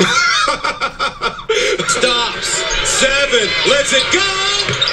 Stops. Seven. Let's it go.